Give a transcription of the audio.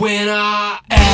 When I